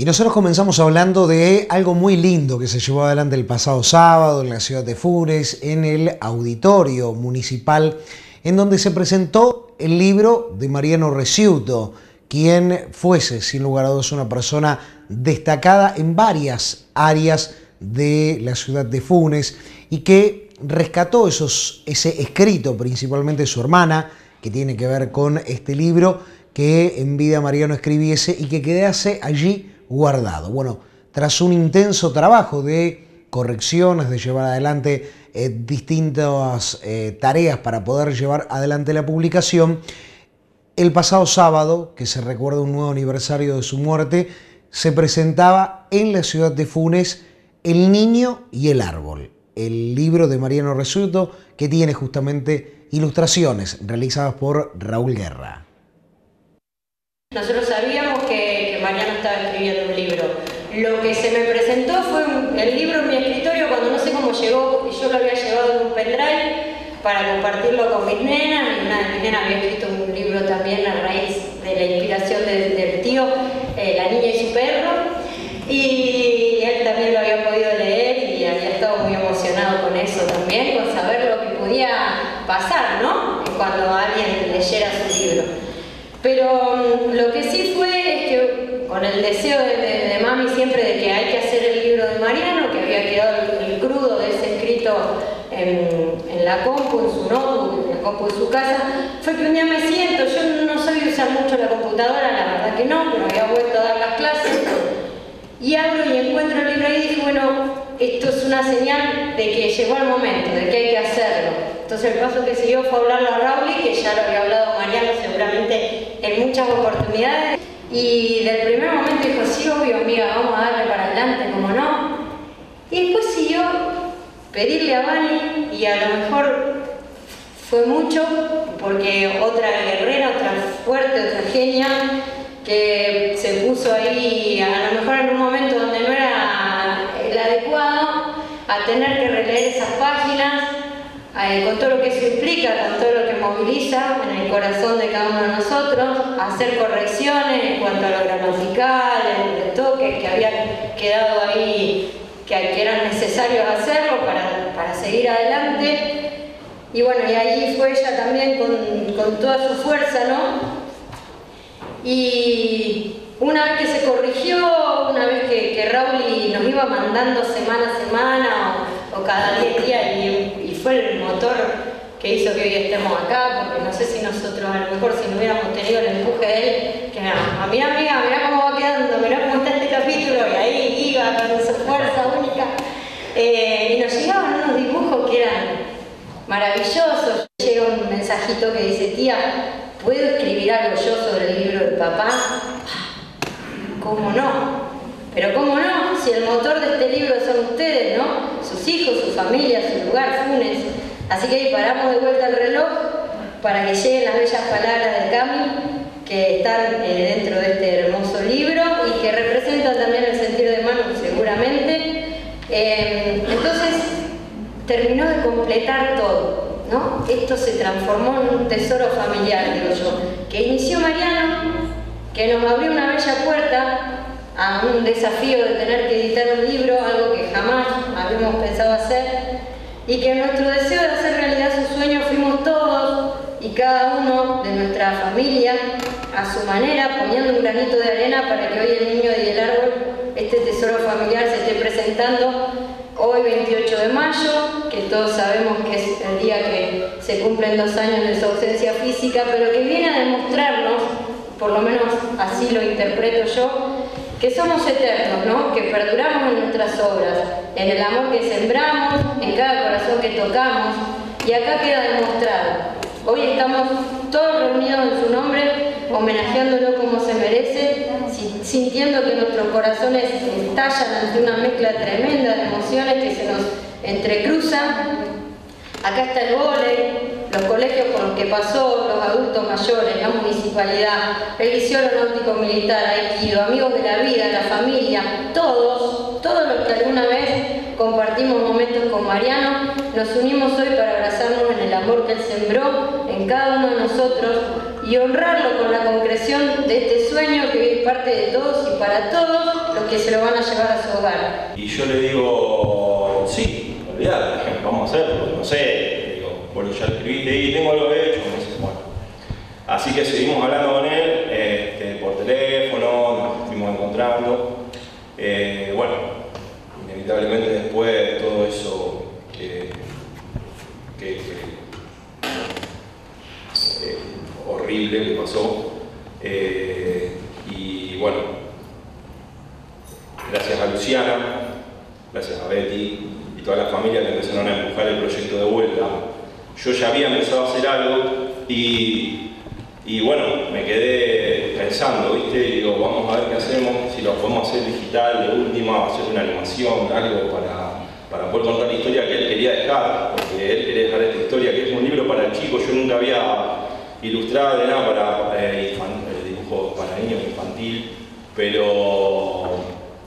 Y nosotros comenzamos hablando de algo muy lindo que se llevó adelante el pasado sábado en la ciudad de Funes, en el auditorio municipal, en donde se presentó el libro de Mariano Reciuto, quien fuese, sin lugar a dudas, una persona destacada en varias áreas de la ciudad de Funes y que rescató esos, ese escrito, principalmente su hermana, que tiene que ver con este libro que en vida Mariano escribiese y que quedase allí guardado. Bueno, tras un intenso trabajo de correcciones, de llevar adelante eh, distintas eh, tareas para poder llevar adelante la publicación, el pasado sábado, que se recuerda un nuevo aniversario de su muerte, se presentaba en la ciudad de Funes El Niño y el Árbol, el libro de Mariano Resuto que tiene justamente ilustraciones realizadas por Raúl Guerra. Nosotros sabíamos que, Mariano estaba escribiendo un libro. Lo que se me presentó fue el libro en mi escritorio cuando no sé cómo llegó, porque yo lo había llevado en un pendrive para compartirlo con mis nenas, y una de mis nenas había escrito un libro también a raíz de la inspiración del, tío, eh, La niña y su perro, y él también lo había podido leer y había estado muy emocionado con eso también, con saber lo que podía pasar, ¿no? Cuando alguien leyera su libro. Pero mm, lo que sí fue es deseo de, mami siempre de que hay que hacer el libro de Mariano, que había quedado el, crudo de ese escrito en, la compu, en su notebook, en la compu de su casa, fue que un día me siento, yo no soy usar mucho la computadora, la verdad que no, pero había vuelto a dar las clases, y abro y encuentro el libro y dije, bueno, esto es una señal de que llegó el momento, de que hay que hacerlo. Entonces el paso que siguió fue hablarlo a Raúl, que ya lo había hablado Mariano seguramente en muchas oportunidades. Y del primer momento dijo, sí, obvio, amiga, vamos a darle para adelante, como no. Y después siguió pedirle a Vani, y a lo mejor fue mucho, porque otra guerrera, otra fuerte, otra genia, que se puso ahí, a lo mejor en un momento donde no era el adecuado, a tener que releer esas páginas, con todo lo que eso implica, con todo lo que moviliza en el corazón de cada uno de nosotros, hacer correcciones en cuanto a lo gramatical, el toque que habían quedado ahí, que, eran necesarios hacerlo para, para, seguir adelante. Y bueno, y allí fue ella también con, con toda su fuerza, ¿no? Y una vez que se corrigió, una vez que, que Raúl nos iba mandando semana a semana o, cada 10 días y fue el motor que hizo que hoy estemos acá, porque no sé si nosotros a lo mejor si no hubiéramos tenido el empuje de él, que a mira amiga, mira cómo va quedando, mira cómo está este capítulo, y ahí iba con su fuerza única. Eh, y nos llegaban unos dibujos que eran maravillosos. Llega un mensajito que dice, tía, ¿puedo escribir algo yo sobre el libro de papá? ¿Cómo no? Pero ¿cómo no? Si el motor de este libro son ustedes, ¿no? Sus hijos, su familia, su lugar, Funes. Así que ahí paramos de vuelta el reloj para que lleguen las bellas palabras de Cami que están eh, dentro de este hermoso libro y que representan también el sentido de Manu seguramente. Eh, entonces terminó de completar todo, ¿no? Esto se transformó en un tesoro familiar, digo yo, que inició Mariano, que nos abrió una bella puerta a un desafío de tener que editar un libro, algo que jamás habíamos pensado hacer, y que en nuestro deseo de hacer realidad su sueño fuimos todos y cada uno de nuestra familia a su manera poniendo un granito de arena para que hoy el niño y el árbol, este tesoro familiar, se esté presentando hoy 28 de mayo, que todos sabemos que es el día que se cumplen dos años de su ausencia física, pero que viene a demostrarnos, por lo menos así lo interpreto yo, que somos eternos, ¿no? que perduramos en nuestras obras, en el amor que sembramos, en cada corazón que tocamos, y acá queda demostrado. Hoy estamos todos reunidos en su nombre, homenajeándolo como se merece, sintiendo que nuestros corazones estallan ante una mezcla tremenda de emociones que se nos entrecruzan. Acá está el volei, los colegios por los que pasó, los adultos mayores, la municipalidad, el liceo aeronáutico militar, Aikido, amigos de la vida, la familia, todos, todos los que alguna vez compartimos momentos con Mariano, nos unimos hoy para abrazarnos en el amor que él sembró en cada uno de nosotros y honrarlo con la concreción de este sueño que es parte de todos y para todos que se lo van a llevar a su hogar. Y yo le digo, sí, olvidate, vamos a hacerlo, no sé, bueno, ya escribiste y tengo algo hecho, no sé, bueno. Así que seguimos hablando con él este, por teléfono, nos fuimos encontrando. Eh, bueno, inevitablemente después todo eso que, que, eh, horrible que pasó. Eh, y bueno, gracias a Luciana, gracias a Betty y toda la familia que empezaron a empujar el proyecto de vuelta. Yo ya había empezado a hacer algo y, y bueno, me quedé pensando, ¿viste? Y digo, vamos a ver qué hacemos, si lo podemos hacer digital, de última, hacer una animación, algo para, para poder contar la historia que él quería dejar, porque él quería dejar esta historia, que es un libro para chicos, yo nunca había ilustrado de nada para eh, eh, dibujo para niños infantil, pero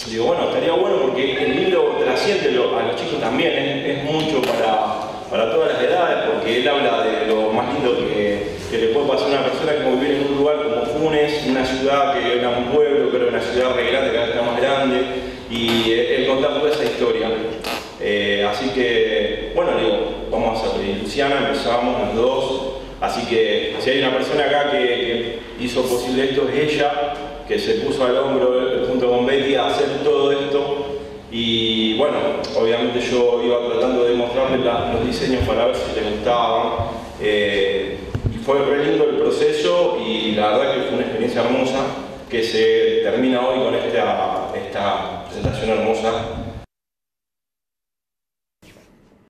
digo, bueno, estaría bueno porque el libro trasciende a los chicos también, es, mucho para, para, todas las edades, porque él habla de lo más lindo que, le puede pasar a una persona que vivir en un lugar como Funes, una ciudad que era un pueblo, pero una ciudad re grande, cada vez más grande, y él contar toda esa historia. Eh, así que, bueno, digo, vamos a hacer Luciana, empezamos los dos, así que si hay una persona acá que, que hizo posible esto es ella, que se puso al hombro eh, junto con Betty a hacer todo esto y bueno, obviamente yo iba tratando de mostrarle los diseños para ver si le gustaban. Eh, fue re lindo el proceso y la verdad que fue una experiencia hermosa que se termina hoy con esta, esta presentación hermosa